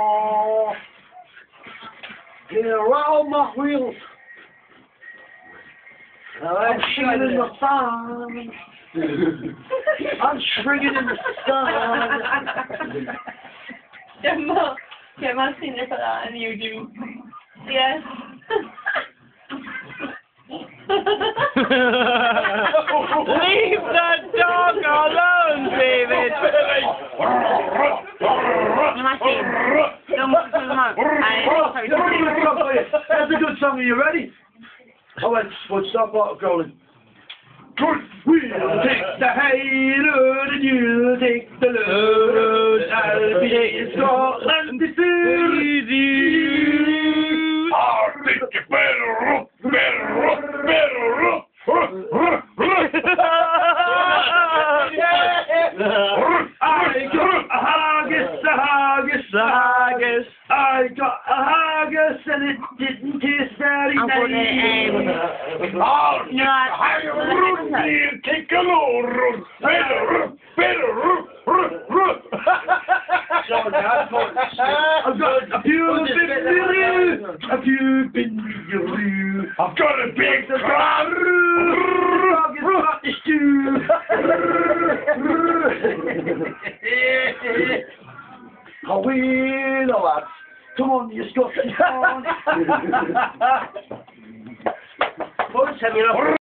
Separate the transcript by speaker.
Speaker 1: Uh, oh, get around my wheels. I'm singing in the sun. I'm shrinking in the sun.
Speaker 2: Gemma, Gemma's seen this a lot on YouTube. Yes.
Speaker 3: Leave the
Speaker 2: Up. I
Speaker 1: That's a good song for you. That's a good song. Are you ready? I went, auto going. Good. We'll take the road and you'll take the road. I'll be in Scotland to
Speaker 4: I'll take you better up, better up, better up.
Speaker 1: I got a haggis, a haggis, a haggis. I got a haggis and it didn't taste very
Speaker 2: I'm
Speaker 1: nice.
Speaker 2: putting it in.
Speaker 4: I'll take
Speaker 2: No,
Speaker 4: the
Speaker 2: I-
Speaker 4: higher
Speaker 2: no,
Speaker 4: road,
Speaker 2: no.
Speaker 4: you take a low road. Better up, better up.
Speaker 1: I've got a few been a few been
Speaker 4: I've got a big
Speaker 1: The
Speaker 4: crowd.
Speaker 1: dog has got the stew. Oh, we the lads. Come on, you Scottish. Come on. Boys, have you enough?